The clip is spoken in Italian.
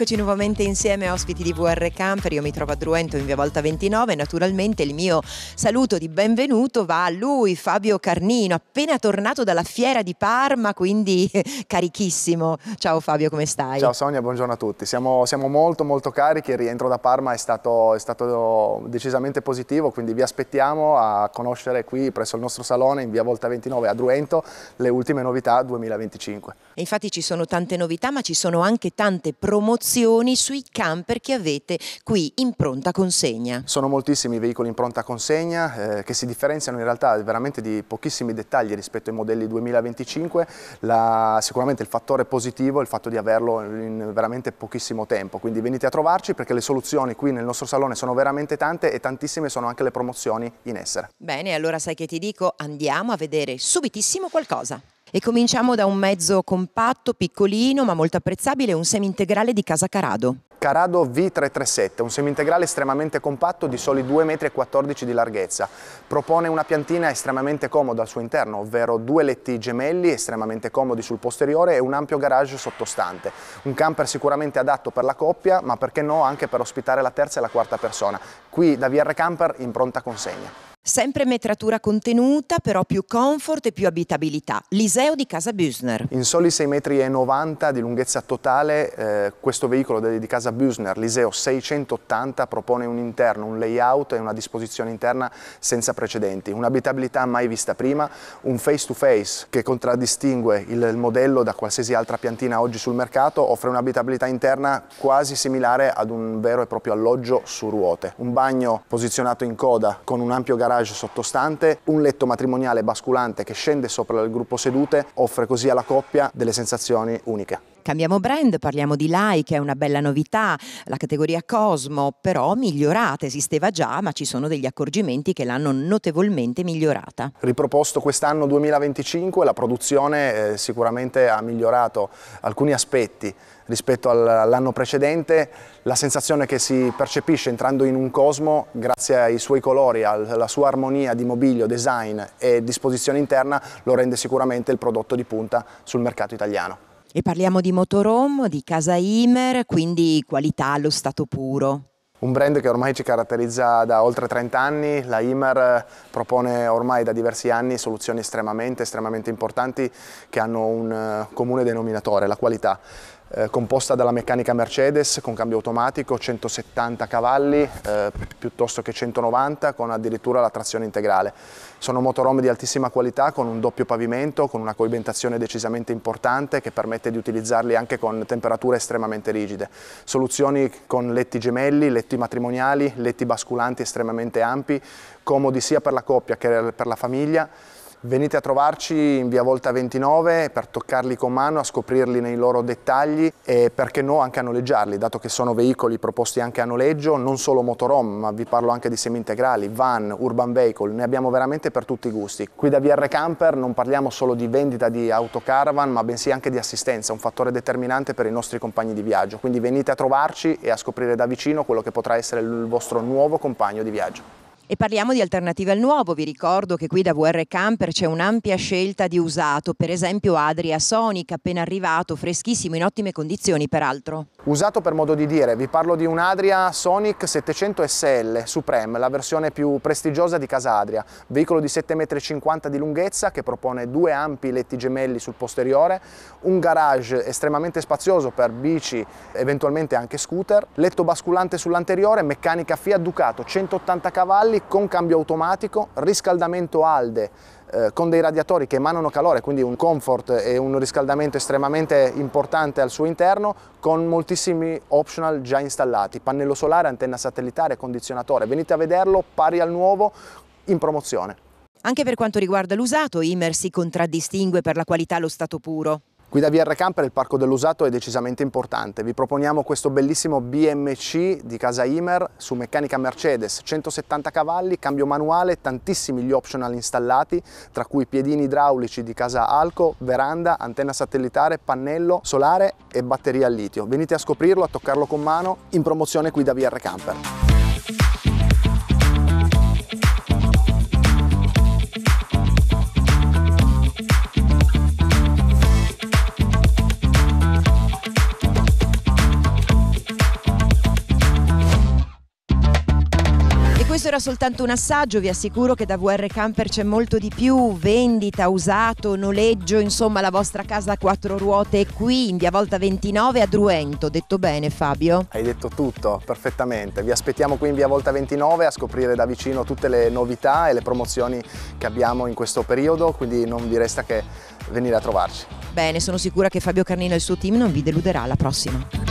eccoci nuovamente insieme ospiti di VR Camper, io mi trovo a Druento in via Volta 29, naturalmente il mio saluto di benvenuto va a lui, Fabio Carnino, appena tornato dalla fiera di Parma, quindi carichissimo. Ciao Fabio, come stai? Ciao Sonia, buongiorno a tutti, siamo, siamo molto molto carichi, il rientro da Parma è stato, è stato, decisamente positivo, quindi vi aspettiamo a conoscere qui presso il nostro salone in via Volta 29 a Druento le ultime novità 2025. E infatti ci sono tante novità, ma ci sono anche tante promozioni sui camper che avete qui in pronta consegna. Sono moltissimi i veicoli in pronta consegna eh, che si differenziano in realtà veramente di pochissimi dettagli rispetto ai modelli 2025. La, sicuramente il fattore positivo è il fatto di averlo in veramente pochissimo tempo, quindi venite a trovarci perché le soluzioni qui nel nostro salone sono veramente tante e tantissime sono anche le promozioni in essere. Bene, allora sai che ti dico, andiamo a vedere subitissimo qualcosa. E cominciamo da un mezzo compatto, piccolino ma molto apprezzabile, un semi-integrale di Casa Carado. Carado V337, un semi-integrale estremamente compatto di soli 2,14 m di larghezza. Propone una piantina estremamente comoda al suo interno, ovvero due letti gemelli estremamente comodi sul posteriore e un ampio garage sottostante. Un camper sicuramente adatto per la coppia, ma perché no anche per ospitare la terza e la quarta persona. Qui da VR Camper in pronta consegna. Sempre metratura contenuta, però più comfort e più abitabilità. L'Iseo di Casa Büsner. In soli 6,90 m di lunghezza totale, eh, questo veicolo di Casa Büsner, l'Iseo 680, propone un interno, un layout e una disposizione interna senza precedenti. Un'abitabilità mai vista prima, un face-to-face che contraddistingue il modello da qualsiasi altra piantina oggi sul mercato, offre un'abitabilità interna quasi similare ad un vero e proprio alloggio su ruote. Un bagno posizionato in coda con un ampio garage garage sottostante, un letto matrimoniale basculante che scende sopra il gruppo sedute, offre così alla coppia delle sensazioni uniche. Cambiamo brand, parliamo di Lai che è una bella novità, la categoria Cosmo però migliorata, esisteva già ma ci sono degli accorgimenti che l'hanno notevolmente migliorata. Riproposto quest'anno 2025 la produzione eh, sicuramente ha migliorato alcuni aspetti rispetto all'anno precedente, la sensazione che si percepisce entrando in un Cosmo grazie ai suoi colori, alla sua armonia di mobilio, design e disposizione interna lo rende sicuramente il prodotto di punta sul mercato italiano. E parliamo di motorhome, di casa Imer, quindi qualità allo stato puro. Un brand che ormai ci caratterizza da oltre 30 anni, la Imer propone ormai da diversi anni soluzioni estremamente, estremamente importanti che hanno un eh, comune denominatore, la qualità. Eh, composta dalla meccanica Mercedes con cambio automatico, 170 cavalli eh, piuttosto che 190 con addirittura la trazione integrale. Sono motorhome di altissima qualità con un doppio pavimento, con una coibentazione decisamente importante che permette di utilizzarli anche con temperature estremamente rigide. Soluzioni con letti gemelli, letti matrimoniali, letti basculanti estremamente ampi, comodi sia per la coppia che per la famiglia Venite a trovarci in via Volta 29 per toccarli con mano, a scoprirli nei loro dettagli e perché no anche a noleggiarli, dato che sono veicoli proposti anche a noleggio, non solo motorhome, ma vi parlo anche di semi-integrali, van, urban vehicle, ne abbiamo veramente per tutti i gusti. Qui da VR Camper non parliamo solo di vendita di autocaravan, ma bensì anche di assistenza, un fattore determinante per i nostri compagni di viaggio. Quindi venite a trovarci e a scoprire da vicino quello che potrà essere il vostro nuovo compagno di viaggio. E parliamo di alternative al nuovo, vi ricordo che qui da VR Camper c'è un'ampia scelta di usato, per esempio Adria Sonic appena arrivato, freschissimo, in ottime condizioni peraltro. Usato per modo di dire, vi parlo di un Adria Sonic 700 SL Supreme, la versione più prestigiosa di casa Adria, veicolo di 7,50 m di lunghezza che propone due ampi letti gemelli sul posteriore, un garage estremamente spazioso per bici, eventualmente anche scooter, letto basculante sull'anteriore, meccanica Fiat Ducato 180 cavalli con cambio automatico, riscaldamento ALDE eh, con dei radiatori che emanano calore, quindi un comfort e un riscaldamento estremamente importante al suo interno, con moltissimi optional già installati, pannello solare, antenna satellitare, condizionatore. Venite a vederlo pari al nuovo in promozione. Anche per quanto riguarda l'usato, Imer si contraddistingue per la qualità allo stato puro. Qui da VR Camper il parco dell'usato è decisamente importante. Vi proponiamo questo bellissimo BMC di casa Imer su meccanica Mercedes, 170 cavalli, cambio manuale, tantissimi gli optional installati, tra cui piedini idraulici di casa Alco, veranda, antenna satellitare, pannello solare e batteria al litio. Venite a scoprirlo, a toccarlo con mano, in promozione qui da VR Camper. Soltanto un assaggio, vi assicuro che da VR Camper c'è molto di più, vendita, usato, noleggio, insomma la vostra casa a quattro ruote è qui in via Volta 29 a Druento, detto bene Fabio? Hai detto tutto, perfettamente. Vi aspettiamo qui in via Volta 29 a scoprire da vicino tutte le novità e le promozioni che abbiamo in questo periodo, quindi non vi resta che venire a trovarci. Bene, sono sicura che Fabio Carnino e il suo team non vi deluderà alla prossima.